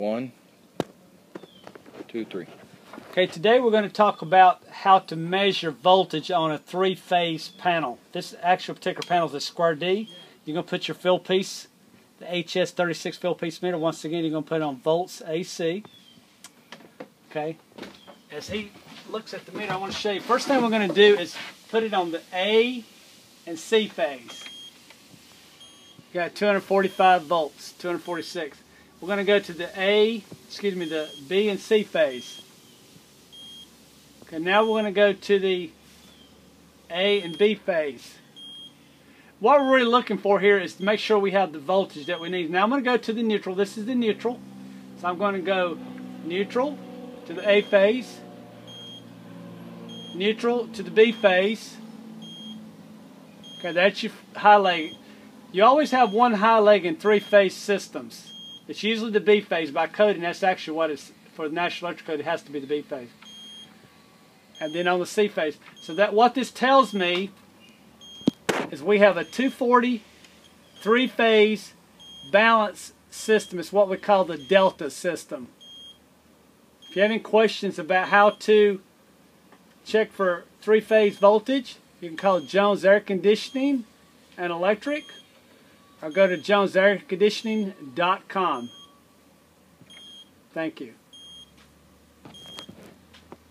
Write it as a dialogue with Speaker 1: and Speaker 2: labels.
Speaker 1: One, two, three.
Speaker 2: Okay, today we're going to talk about how to measure voltage on a three-phase panel. This actual particular panel is a square D. You're going to put your Fieldpiece, the HS36 Fieldpiece meter. Once again, you're going to put it on volts AC. Okay. As he looks at the meter, I want to show you. First thing we're going to do is put it on the A and C phase. You got 245 volts, 246. We're going to go to the A, excuse me, the B and C phase. Okay, now we're going to go to the A and B phase. What we're really looking for here is to make sure we have the voltage that we need. Now I'm going to go to the neutral. This is the neutral. So I'm going to go neutral to the A phase, neutral to the B phase. Okay, that's your high leg. You always have one high leg in three phase systems. It's usually the B phase by coding. That's actually what it's for the National Electrical Code. It has to be the B phase, and then on the C phase. So that what this tells me is we have a 240 three phase balance system. It's what we call the delta system. If you have any questions about how to check for three phase voltage, you can call Jones Air Conditioning and Electric or go to jonesairconditioning.com. Thank you.